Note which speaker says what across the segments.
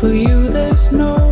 Speaker 1: Tell you that I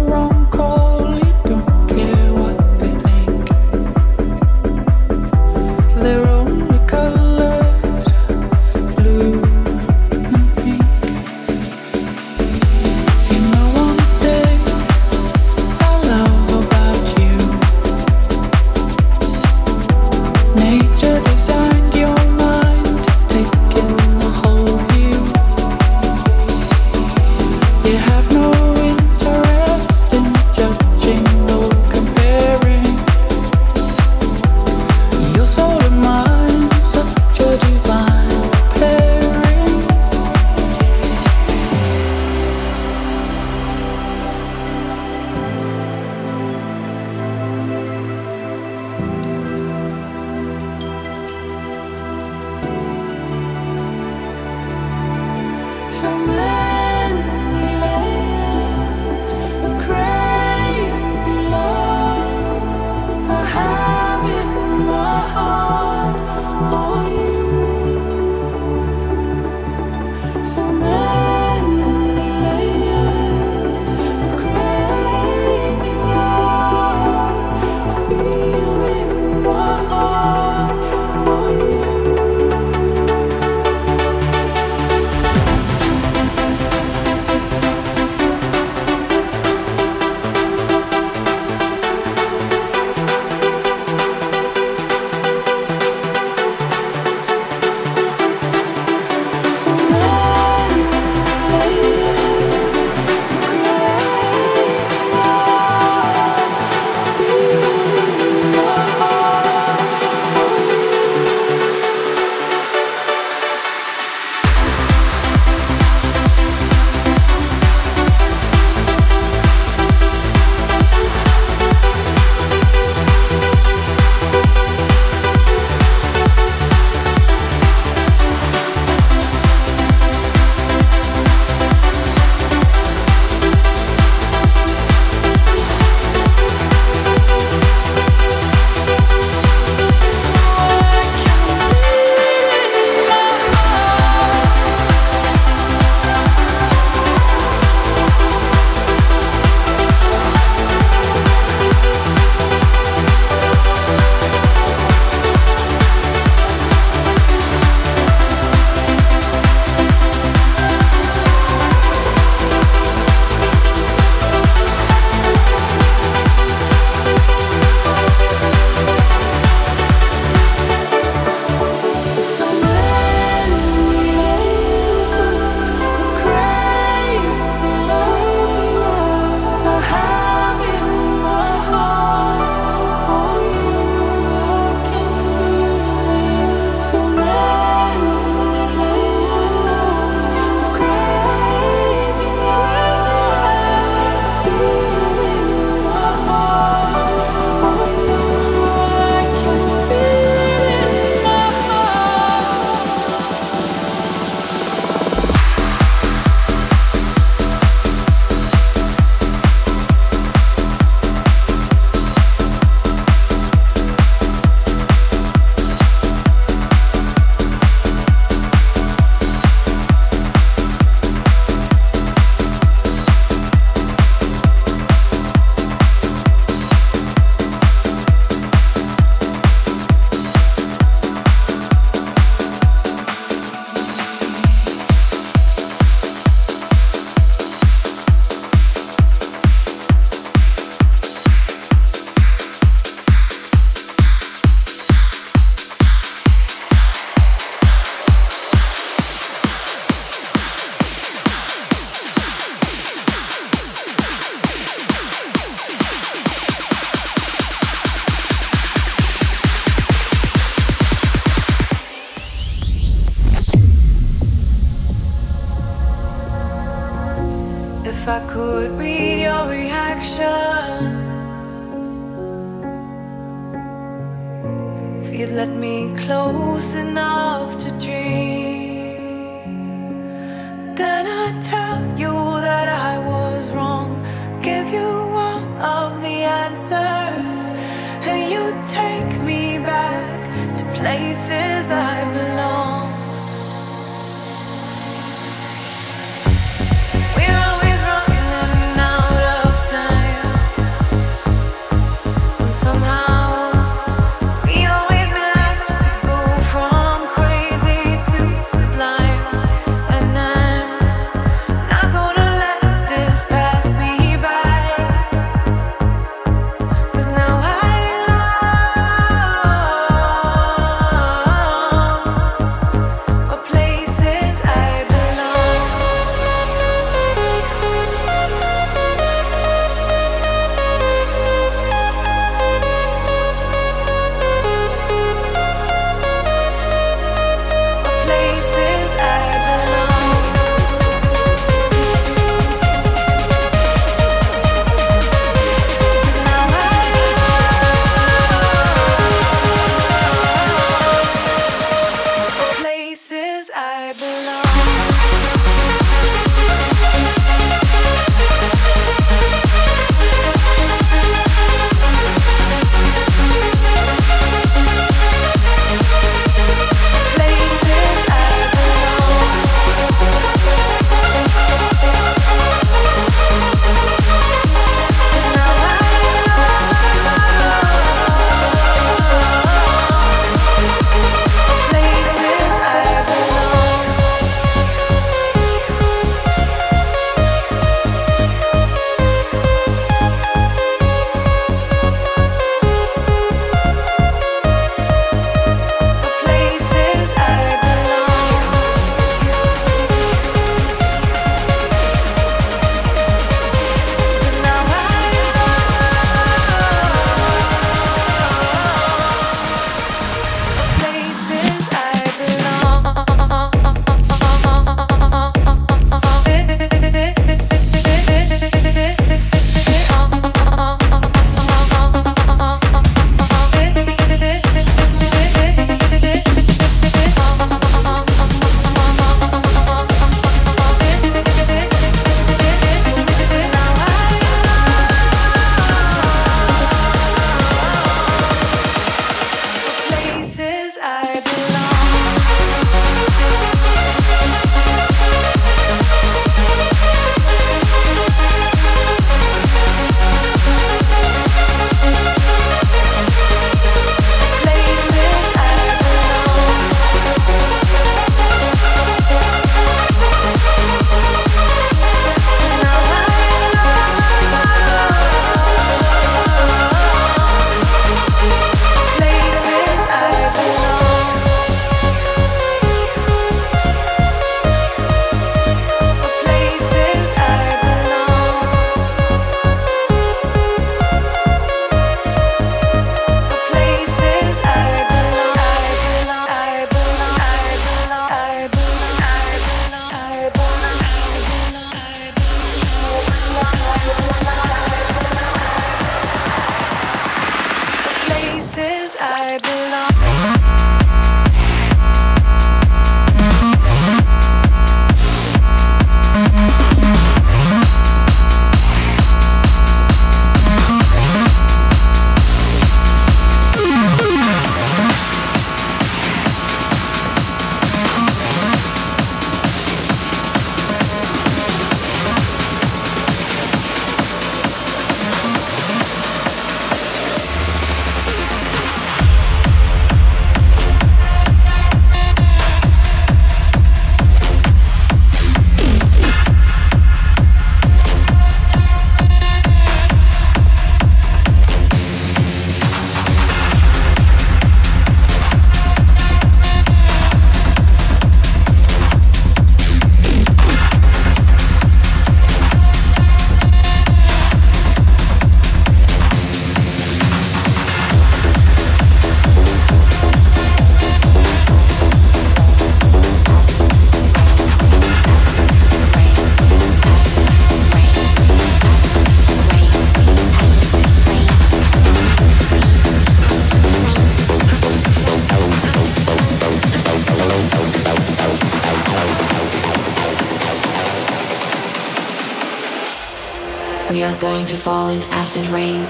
Speaker 2: going to fall in acid rain.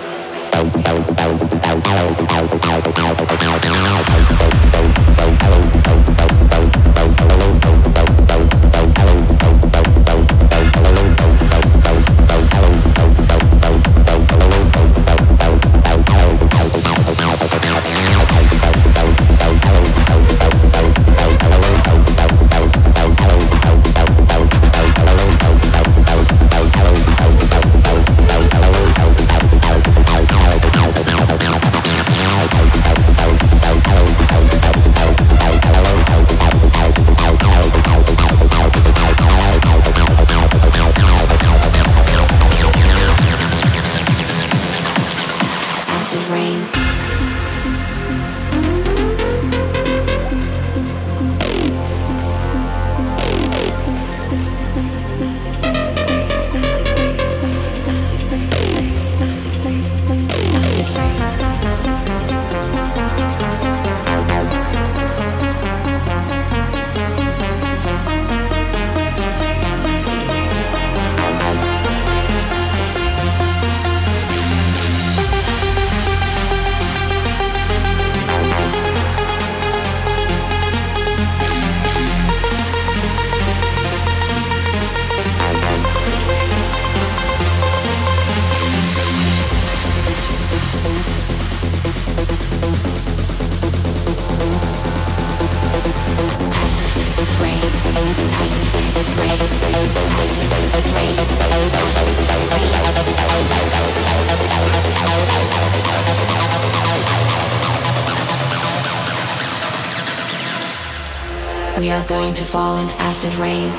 Speaker 2: Going to fall in acid rain.